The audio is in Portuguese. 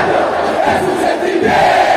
Jesus é un sentimiento.